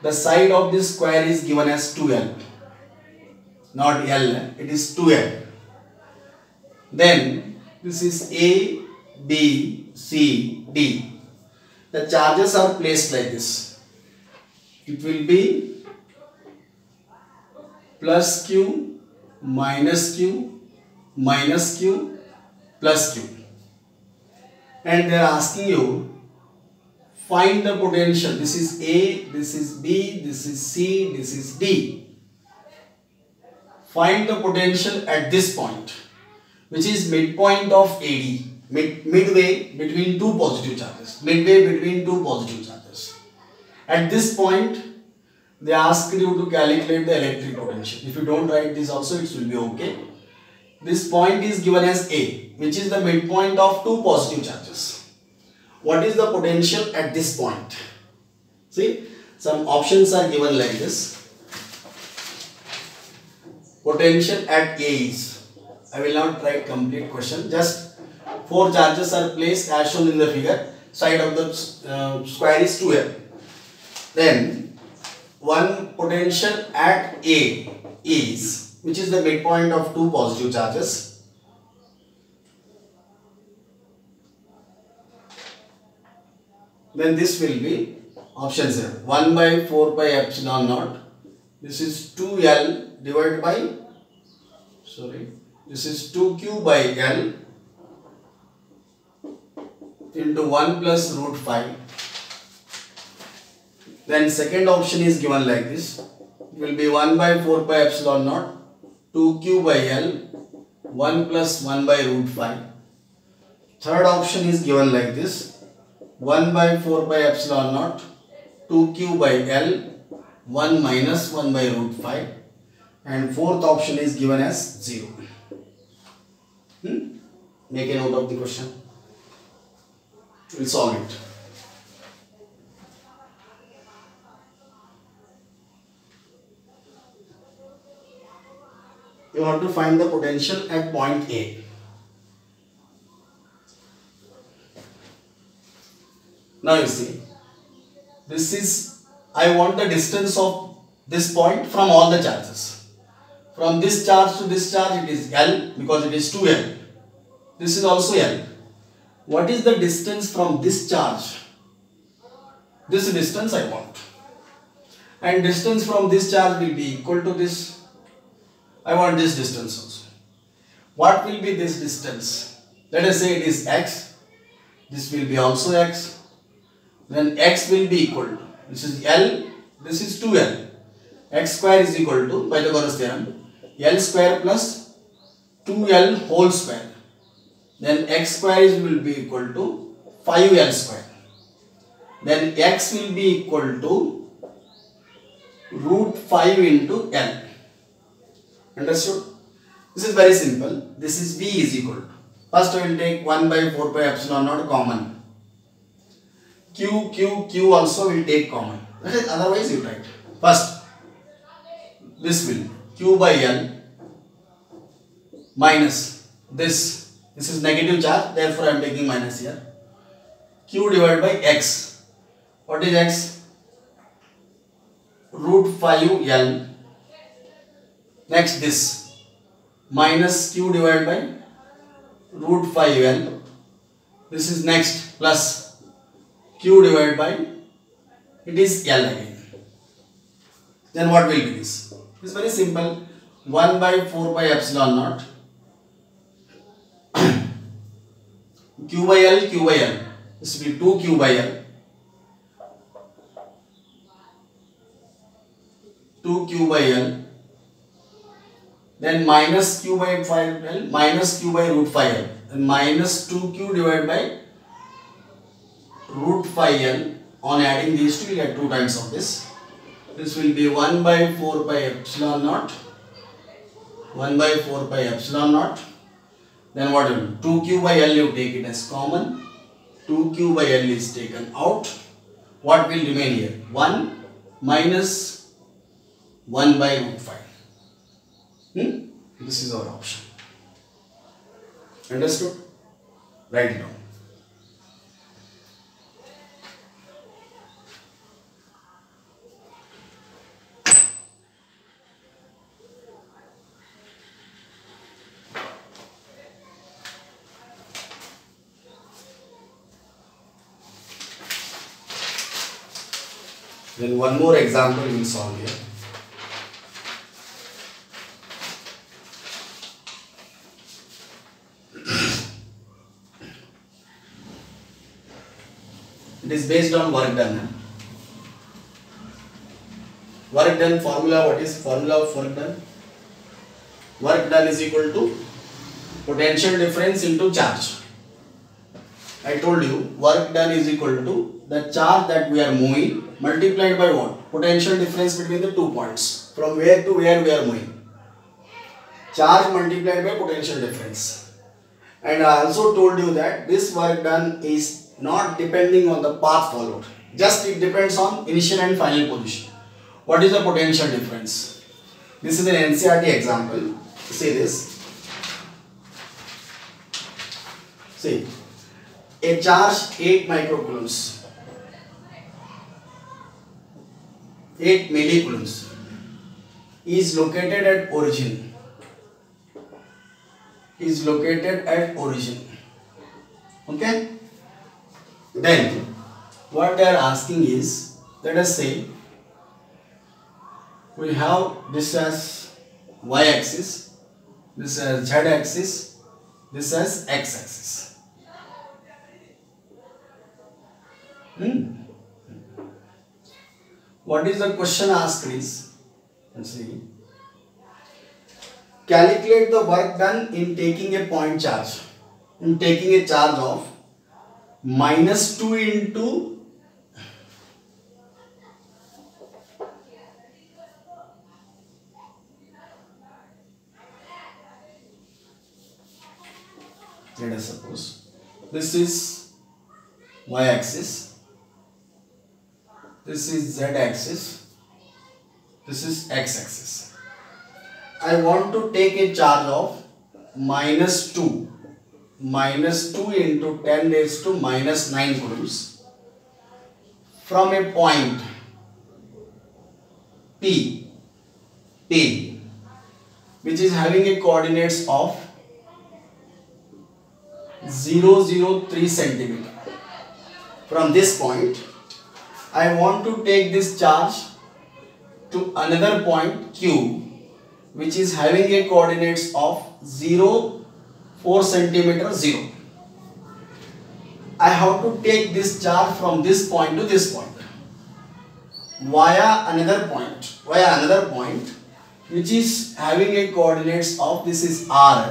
Speaker 1: The side of this square is given as 2L, not L, it is 2L. Then this is A B, C, D. The charges are placed like this. It will be plus Q, minus Q, minus Q, plus Q. And they are asking you find the potential. This is A, this is B, this is C, this is D. Find the potential at this point which is midpoint of AD mid, midway between two positive charges, midway between two positive charges. At this point, they ask you to calculate the electric potential. If you don't write this also, it will be okay. This point is given as A, which is the midpoint of two positive charges. What is the potential at this point? See, some options are given like this. Potential at A is, I will not write complete question, just four charges are placed as shown in the figure. Side of the uh, square is 2l then one potential at a is which is the midpoint of two positive charges. Then this will be option 0 1 by 4 pi epsilon naught. This is 2l divided by sorry this is 2q by l into 1 plus root 5. Then second option is given like this. It will be 1 by 4 pi epsilon naught 2q by L 1 plus 1 by root 5. Third option is given like this. 1 by 4 pi epsilon naught 2q by L 1 minus 1 by root 5 and fourth option is given as 0. Hmm? make a note of the question. We'll solve it. You have to find the potential at point A. Now you see, this is, I want the distance of this point from all the charges. From this charge to this charge it is L because it is 2L. This is also L. What is the distance from this charge? This distance I want. And distance from this charge will be equal to this. I want this distance also. What will be this distance? Let us say it is x. This will be also x. Then x will be equal to, this is L, this is 2L. x square is equal to Pythagoras theorem L square plus 2L whole square. Then x square is will be equal to 5L square. Then x will be equal to root 5 into L. Understood? This is very simple. This is V is equal to. First I will take 1 by 4 pi epsilon naught common. Q, Q, Q also will take common. Otherwise you write. First, this will q by l minus this this is negative charge therefore I am taking minus here. Q divided by x. What is x? Root 5 l. Next this. Minus q divided by root 5 l. This is next plus q divided by it is l again. Then what will be this? It's very simple. 1 by 4 pi epsilon naught. Q by L, q by L. This will be 2 q by L. 2 q by L. Then minus q by 5 L minus q by root 5 L. And minus 2q divided by root 5 L. On adding these two, you get 2 times of this. This will be 1 by 4 pi epsilon naught. 1 by 4 pi epsilon naught. Then what will 2q by L you take it as common. 2q by L is taken out. What will remain here? 1 minus 1 by root 5. Hmm? This is our option. Understood? Write it down. Then one more example we will solve here. It is based on work done. Work done formula, what is formula of work done? Work done is equal to potential difference into charge. I told you work done is equal to the charge that we are moving multiplied by what? Potential difference between the two points. From where to where we are moving. Charge multiplied by potential difference. And I also told you that this work done is not depending on the path followed. Just it depends on initial and final position. What is the potential difference? This is an NCERT example. See this. See, a charge 8 microcoulombs 8 millicoulombs is located at origin. Is located at origin. Okay? Then what they are asking is let us say we have this as y axis this as z axis this as x axis. Hmm what is the question asked is let's see calculate the work done in taking a point charge in taking a charge of minus 2 into let us suppose this is y axis this is z axis. This is x axis. I want to take a charge of minus 2 minus 2 into 10 raised to minus 9 coulombs from a point P, P which is having a coordinates of 0, 0, 3 centimeter. From this point, I want to take this charge to another point Q which is having a coordinates of 0, 4 centimeter 0. I have to take this charge from this point to this point via another point via another point which is having a coordinates of this is r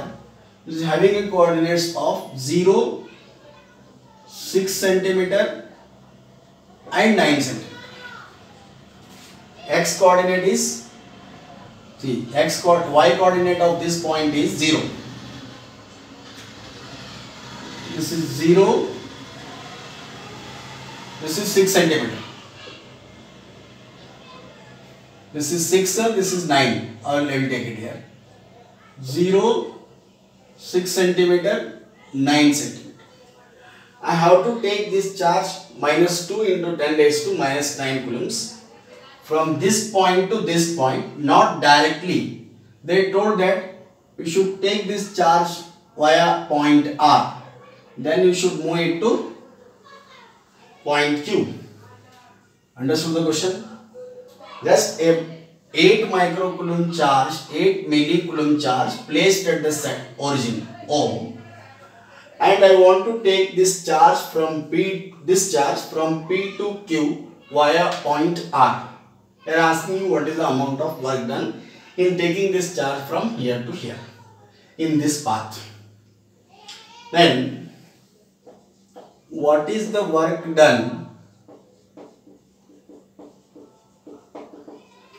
Speaker 1: which is having a coordinates of 0 6 centimeter and 9 centimeter x coordinate is see x co y coordinate of this point is 0 this is 0 this is 6 centimeter. This is 6 this is 9 I will take it here. 0 6 centimeter 9 centimeter. I have to take this charge minus 2 into 10 raised to minus 9 coulombs. From this point to this point not directly they told that we should take this charge via point R. Then you should move it to point Q. Understood the question? Just a 8 microcoulomb charge 8 millicoulomb charge placed at the set origin O and I want to take this charge from P this charge from P to Q via point R they are asking you what is the amount of work done in taking this charge from here to here in this path. Then what is the work done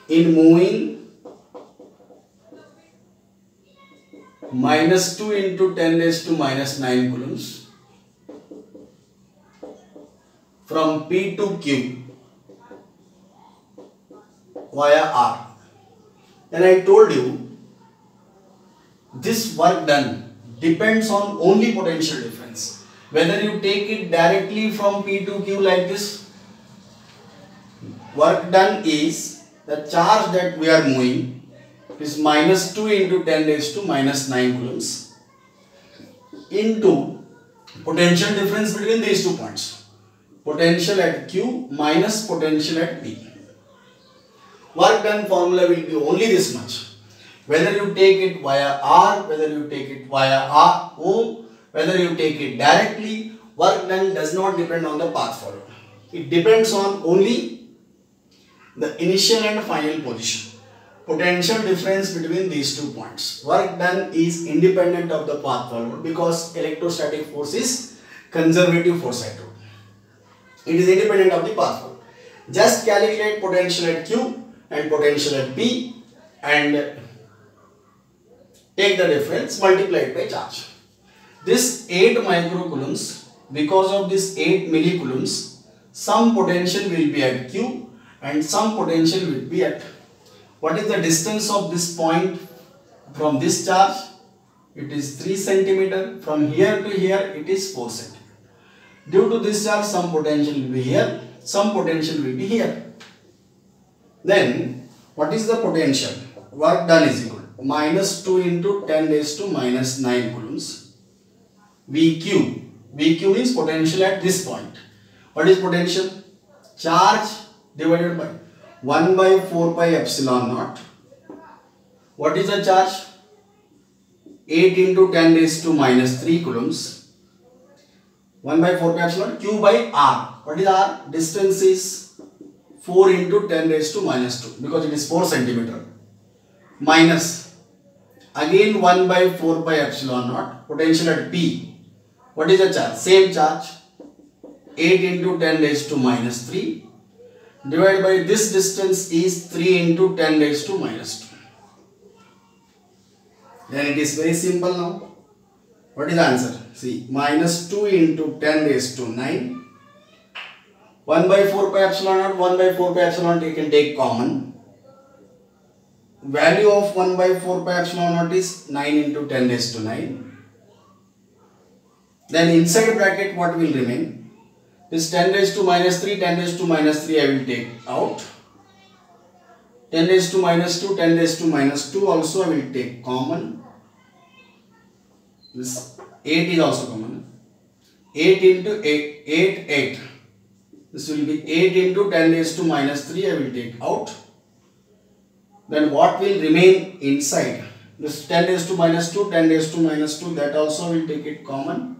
Speaker 1: in moving minus 2 into 10 raised to minus 9 coulombs from P to Q via R. And I told you this work done depends on only potential difference. Whether you take it directly from P to Q like this, work done is the charge that we are moving is minus 2 into 10 raised to minus 9 coulombs into potential difference between these two points. Potential at Q minus potential at P work done formula will be only this much. Whether you take it via R, whether you take it via R, O, whether you take it directly, work done does not depend on the path followed. It depends on only the initial and final position. Potential difference between these two points. Work done is independent of the path followed because electrostatic force is conservative force. It is independent of the path followed. Just calculate potential at Q and potential at P and take the difference multiply it by charge. This 8 microcoulombs because of this 8 millicoulombs some potential will be at Q and some potential will be at what is the distance of this point from this charge it is 3 centimeter from here to here it is 4 centimeter due to this charge some potential will be here some potential will be here then what is the potential? Work done is equal to minus 2 into 10 raised to minus 9 coulombs. VQ. VQ means potential at this point. What is potential? Charge divided by 1 by 4 pi epsilon naught. What is the charge? 8 into 10 raised to minus 3 coulombs. 1 by 4 pi epsilon Q by R. What is R? Distance is 4 into 10 raised to minus 2 because it is 4 centimeter minus again 1 by 4 pi epsilon naught potential at P. What is the charge? Same charge 8 into 10 raised to minus 3 divided by this distance is 3 into 10 raised to minus 2. Then it is very simple now. What is the answer? See, minus 2 into 10 raised to 9. 1 by 4 pi epsilon naught, 1 by 4 pi epsilon naught you can take common. Value of 1 by 4 pi epsilon naught is 9 into 10 raised to 9. Then inside bracket what will remain? This 10 raised to minus 3, 10 raised to minus 3 I will take out. 10 raised to minus 2, 10 raised to minus 2 also I will take common. This 8 is also common. 8 into 8, 8, 8. This will be 8 into 10 raised to minus 3 I will take out. Then what will remain inside? This 10 raised to minus 2, 10 raised to minus 2 that also will take it common.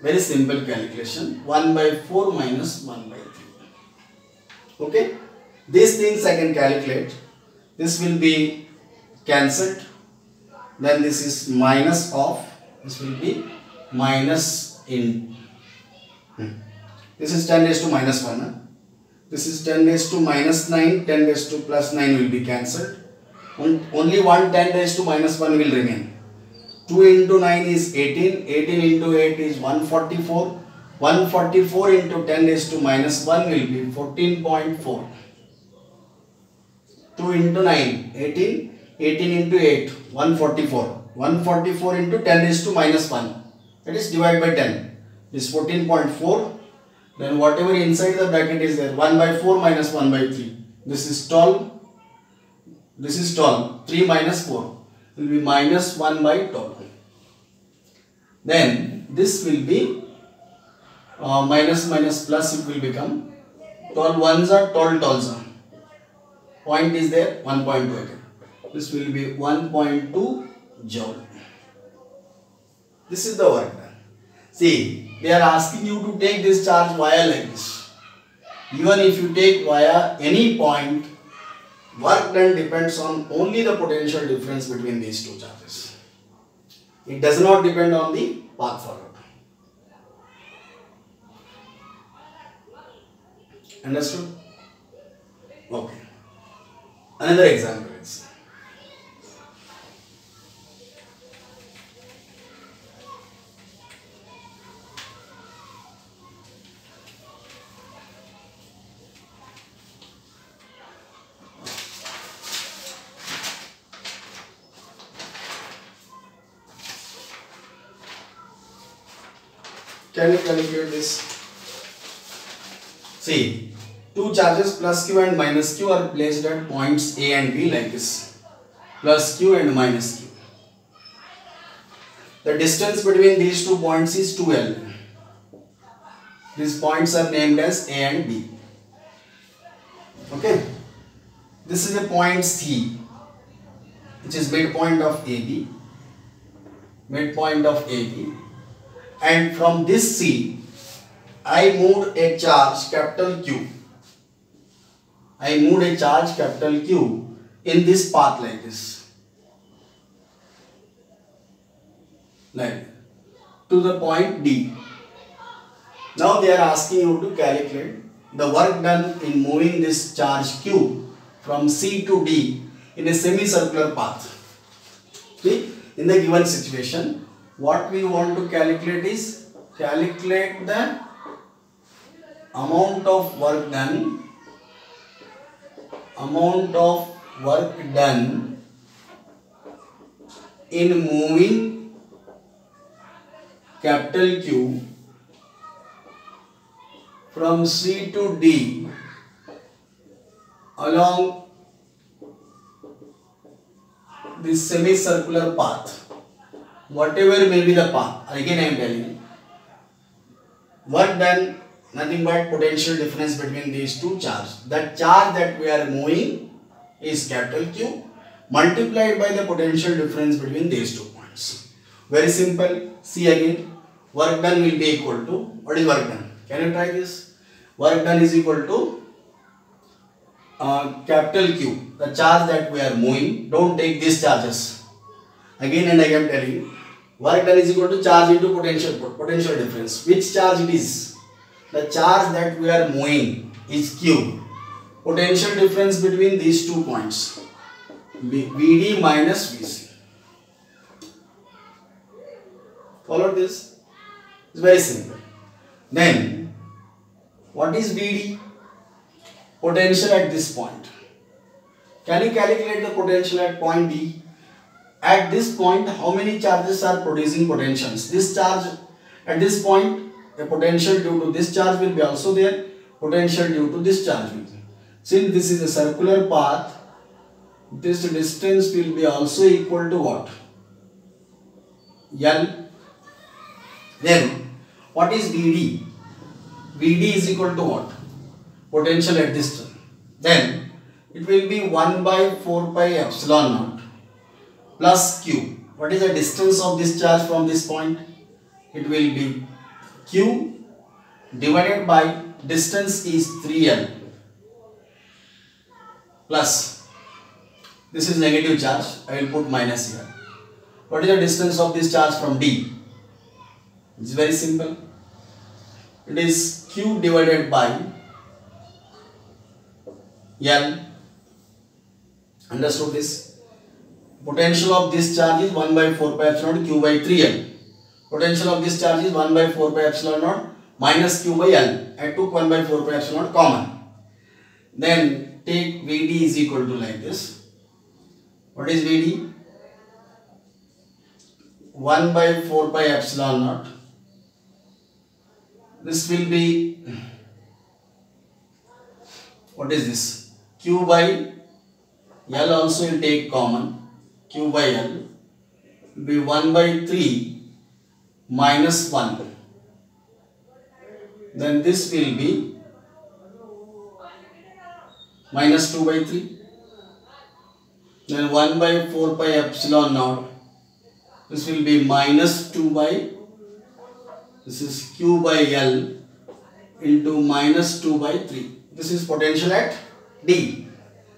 Speaker 1: Very simple calculation. 1 by 4 minus 1 by 3. Okay. These things I can calculate. This will be cancelled. Then this is minus of. This will be minus in. Hmm. This is 10 raised to minus 1. Huh? This is 10 raised to minus 9. 10 raised to plus 9 will be cancelled. Only one 10 raised to minus 1 will remain. 2 into 9 is 18, 18 into 8 is 144, 144 into 10 is to minus 1 will be 14.4. 2 into 9, 18, 18 into 8, 144. 144 into 10 is to minus 1. That is divided by 10. This 14.4. Then whatever inside the bracket is there, 1 by 4 minus 1 by 3. This is 12. This is 12. 3 minus 4 will be minus 1 by 12 then this will be uh, minus minus plus it will become 12 ones are 12 12s are. Point is there 1.2 again. This will be 1.2 joule. This is the work done. See, they are asking you to take this charge via like this. Even if you take via any point, work done depends on only the potential difference between these two charges. It does not depend on the path forward. Understood? Okay. Another example is Can you calculate this? See, two charges plus q and minus q are placed at points A and B like this. Plus q and minus q. The distance between these two points is 2L. These points are named as A and B. Okay. This is a point C, which is midpoint of AB. Midpoint of AB and from this C I moved a charge capital Q. I moved a charge capital Q in this path like this. Like to the point D. Now they are asking you to calculate the work done in moving this charge Q from C to D in a semicircular path. See, in the given situation, what we want to calculate is calculate the amount of work done. Amount of work done in moving capital Q from C to D along this semicircular path whatever may be the path, again I am telling you, work done nothing but potential difference between these two charges. That charge that we are moving is capital Q multiplied by the potential difference between these two points. Very simple. See again, work done will be equal to, what is work done? Can you try this? Work done is equal to uh, capital Q, the charge that we are moving. Don't take these charges. Again and again telling you, work done is equal to charge into potential potential difference. Which charge it is? The charge that we are moving is Q. Potential difference between these two points. VD minus VC. Follow this? It's very simple. Then, what is VD? Potential at this point. Can you calculate the potential at point D? At this point, how many charges are producing potentials? This charge at this point, a potential due to this charge will be also there. Potential due to this charge will be. Since this is a circular path, this distance will be also equal to what? L. Then, what is VD? VD is equal to what? Potential at this time. Then, it will be 1 by 4 pi epsilon naught plus q. What is the distance of this charge from this point? It will be q divided by distance is 3l plus this is negative charge. I will put minus here. What is the distance of this charge from D? It's very simple. It is Q divided by L. Understood this? Potential of this charge is 1 by 4 pi epsilon Q by 3L. Potential of this charge is 1 by 4 pi epsilon naught minus Q by L. I took 1 by 4 pi epsilon common. Then take VD is equal to like this. What is VD? 1 by 4 pi epsilon naught. This will be, what is this? Q by L also will take common. Q by will be 1 by 3 minus 1. Then this will be minus 2 by 3 then 1 by 4 pi epsilon naught. This will be minus 2 by this is q by l into minus 2 by 3 this is potential at d.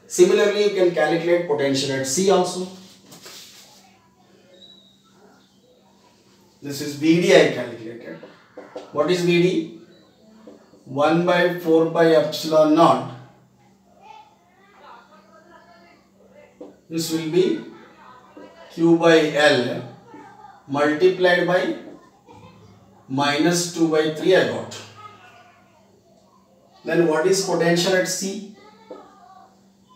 Speaker 1: Similarly you can calculate potential at c also this is vd i calculated what is vd 1 by 4 pi epsilon naught this will be q by L multiplied by minus 2 by 3 I got. Then what is potential at C?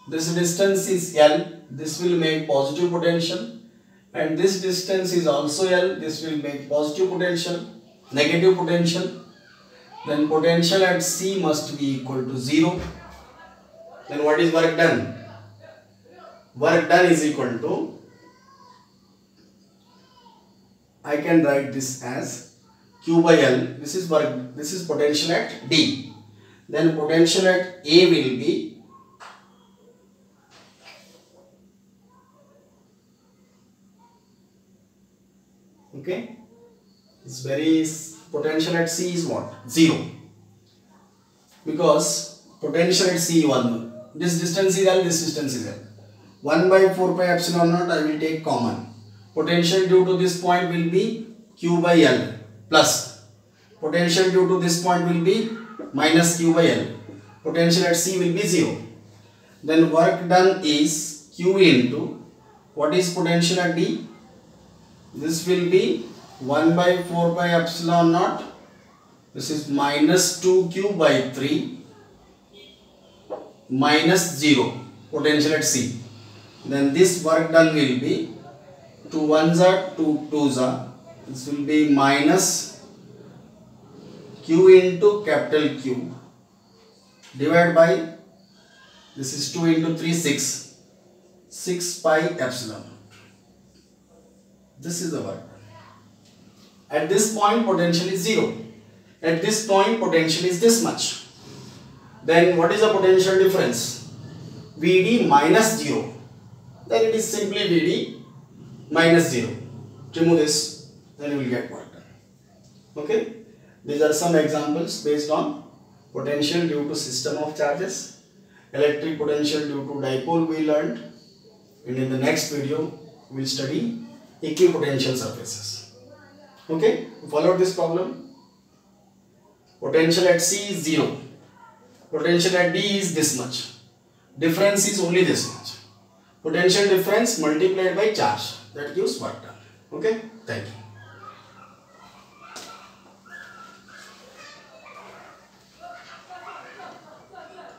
Speaker 1: This distance is L. This will make positive potential. And this distance is also L. This will make positive potential, negative potential. Then potential at C must be equal to 0. Then what is work done? work done is equal to I can write this as Q by L. This is work. This is potential at D. Then potential at A will be okay. It's very potential at C is what zero because potential at C one. This distance is L. This distance is L. 1 by 4 pi epsilon naught I will take common. Potential due to this point will be Q by L plus potential due to this point will be minus Q by L. Potential at C will be 0. Then work done is Q into what is potential at D? This will be 1 by 4 pi epsilon naught. This is minus 2Q by 3 minus 0 potential at C. Then this work done will be 2 ones are 2 twos are. This will be minus q into capital Q divided by this is 2 into 3 6 6 pi epsilon this is the work at this point potential is 0 at this point potential is this much then what is the potential difference VD minus 0 then it is simply Vd minus 0. Remove this, then you will get work done. Okay? These are some examples based on potential due to system of charges, electric potential due to dipole we learned, and in the next video we will study equipotential surfaces. Okay? Follow this problem. Potential at C is 0. Potential at D is this much. Difference is only this much potential difference multiplied by charge that gives work done okay thank you